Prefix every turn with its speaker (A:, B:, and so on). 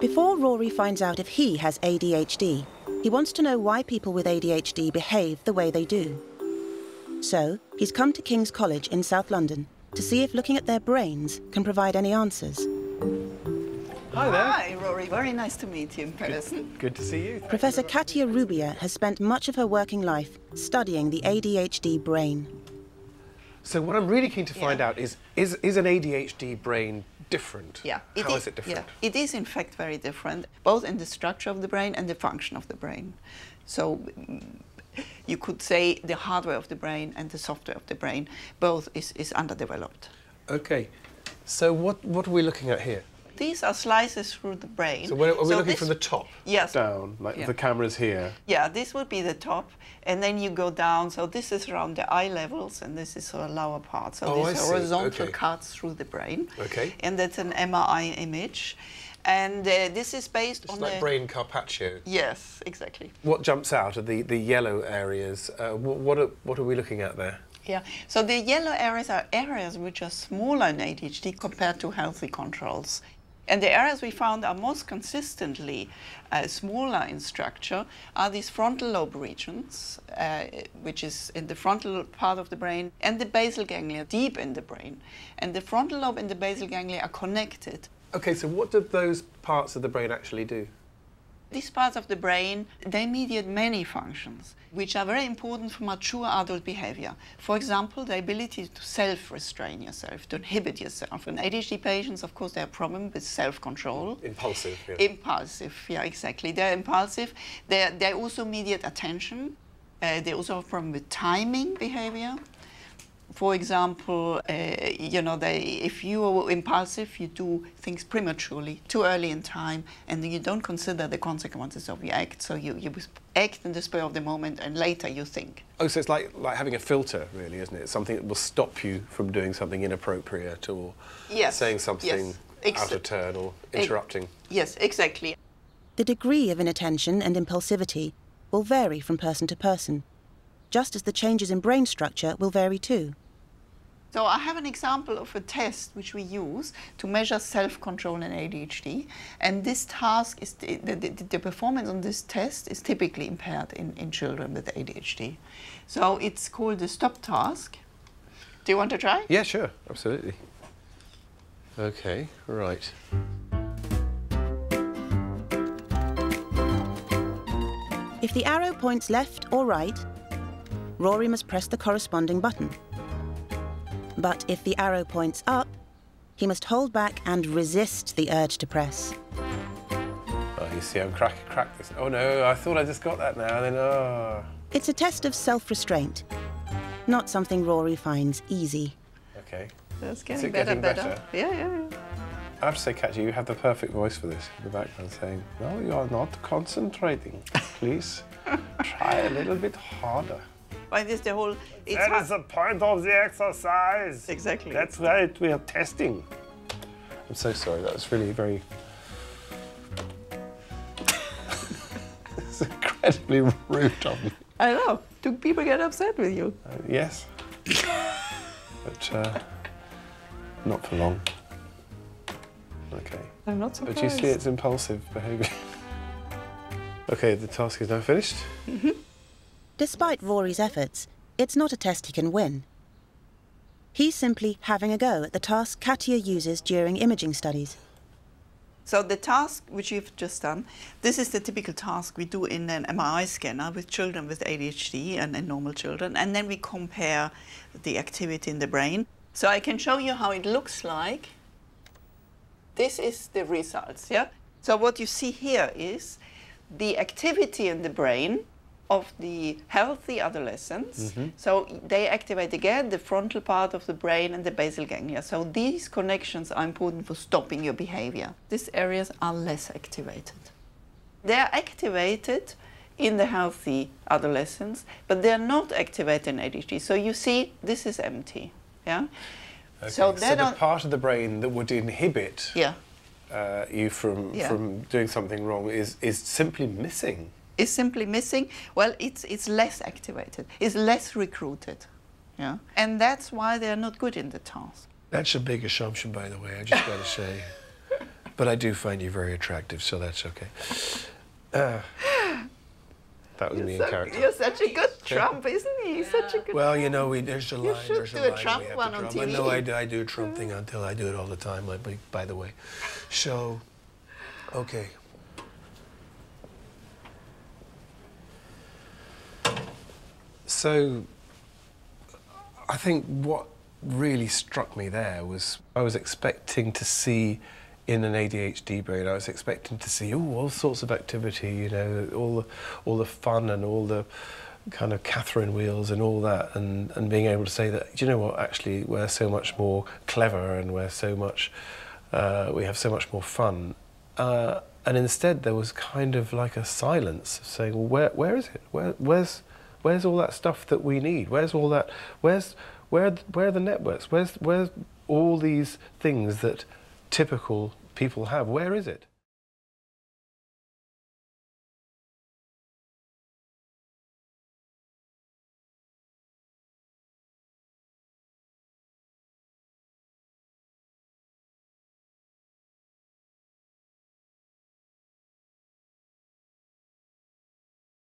A: Before Rory finds out if he has ADHD, he wants to know why people with ADHD behave the way they do. So, he's come to King's College in South London to see if looking at their brains can provide any answers.
B: Hi there.
C: Hi, Rory. Very nice to meet you in person.
B: Good to see you.
A: Professor Katya Rubia has spent much of her working life studying the ADHD brain.
B: So what I'm really keen to find
C: Yeah.
B: out is, is, is an ADHD brain different?
C: Yeah.
B: How is it different?
C: Yeah, it is in fact very different, both in the structure of the brain and the function of the brain. So you could say the hardware of the brain and the software of the brain both is, is underdeveloped.
B: Okay. So what, what are we looking at here?
C: These are slices through the brain.
B: So we're, are we
C: So
B: looking from the top
C: Yes.
B: down, like
C: Yeah.
B: the camera's here?
C: Yeah, this would be the top, and then you go down. So this is around the eye levels, and this is sort of lower part. So
B: Oh, I
C: these
B: see.
C: horizontal
B: Okay.
C: cuts through the brain.
B: Okay.
C: And that's an MRI image, and uh, this is based
B: It's
C: on
B: like
C: the
B: brain carpaccio.
C: Yes, exactly.
B: What jumps out are the, the yellow areas. Uh, what, what, are, what are we looking at there?
C: Yeah. So the yellow areas are areas which are smaller in ADHD compared to healthy controls. And the areas we found are most consistently uh, smaller in structure are these frontal lobe regions, uh, which is in the frontal part of the brain, and the basal ganglia deep in the brain. And the frontal lobe and the basal ganglia are connected.
B: Okay, so what do those parts of the brain actually do?
C: These parts of the brain, they mediate many functions, which are very important for mature adult behavior. For example, the ability to self-restrain yourself, to inhibit yourself. In ADHD patients, of course, they have a problem with self-control.
B: Impulsive. Yeah.
C: Impulsive, yeah, exactly. They're impulsive. They they also mediate attention. Uh, they also have a problem with timing behavior. For example, uh, you know, they, if you are impulsive, you do things prematurely, too early in time, and you don't consider the consequences of your act. So you, you act in the spur of the moment, and later you think.
B: Oh, so it's like, like having a filter, really, isn't it? Something that will stop you from doing something inappropriate or
C: Yes,
B: saying something
C: yes. Ex-
B: out of turn or
C: ex-
B: interrupting.
C: Yes, exactly.
A: The degree of inattention and impulsivity will vary from person to person, just as the changes in brain structure will vary too.
C: So I have an example of a test which we use to measure self-control in ADHD, and this task is the, the, the, the performance on this test is typically impaired in, in children with ADHD. So it's called the stop task. Do you want to try?
B: Yeah, sure, absolutely. Okay, right.
A: If the arrow points left or right, Rory must press the corresponding button. But if the arrow points up, he must hold back and resist the urge to press.
B: Oh, you see, I'm crack, crack this. Oh no, I thought I just got that now. and Then, oh.
A: It's a test of self-restraint, not something Rory finds easy.
B: Okay.
C: That's
B: Is
C: getting
B: it
C: better,
B: getting
C: better.
B: better?
C: Yeah, yeah, yeah.
B: I have to say, Katya, you have the perfect voice for this in the background saying, No, you are not concentrating. Please try a little bit harder.
C: Why this the whole? It's
B: That
C: hard-
B: is the point of the exercise.
C: Exactly.
B: That's right, we are testing. I'm so sorry, that was really very. it's incredibly rude of me.
C: I know. Do people get upset with you?
B: Uh, yes. but uh, not for long. Okay.
C: I'm not so
B: But
C: surprised.
B: you see, it's impulsive behaviour. okay, the task is now finished.
A: Despite Rory's efforts, it's not a test he can win. He's simply having a go at the task Katya uses during imaging studies.
C: So the task which you've just done, this is the typical task we do in an MRI scanner with children with ADHD and, and normal children, and then we compare the activity in the brain. So I can show you how it looks like. This is the results, yeah? So what you see here is the activity in the brain of the healthy adolescents. So they activate again the frontal part of the brain and the basal ganglia. So these connections are important for stopping your behavior. These areas are less activated. They're activated in the healthy adolescents, but they're not activated in ADHD. So you see, this is empty. Yeah.
B: Okay,
C: So they
B: the part of the brain that would inhibit
C: Yeah.
B: uh, you from
C: Yeah.
B: from doing something wrong is is simply missing.
C: Is simply missing, well, it's, it's less activated, it's less recruited. Yeah? And that's why they're not good in the task.
D: That's a big assumption, by the way, I just got to say. But I do find you very attractive, so that's okay. Uh,
B: That was
C: You're,
B: me in
C: so-
B: character.
C: you're such a good Trump, isn't he? He's such a good.
D: well, you know, we, there's a
C: You
D: line.
C: should
D: there's
C: do
D: a
C: a
D: line
C: Trump
D: we
C: one on
D: Trump.
C: TV.
D: I know I do, I do a Trump thing until I do it all the time. Like, by- by the way, so okay.
B: So, I think what really struck me there was I was expecting to see in an ADHD brain, I was expecting to see oh, all sorts of activity, you know, all the, all the fun and all the kind of Catherine wheels and all that, and, and being able to say that, "Do you know what, actually, we're so much more clever and we're so much, uh, we have so much more fun. Uh, and instead, there was kind of like a silence saying, well, where, where is it? Where, where's, where's all that stuff that we need? Where's all that? Where's where where are the networks? Where's where's all these things that typical people have? Where is it?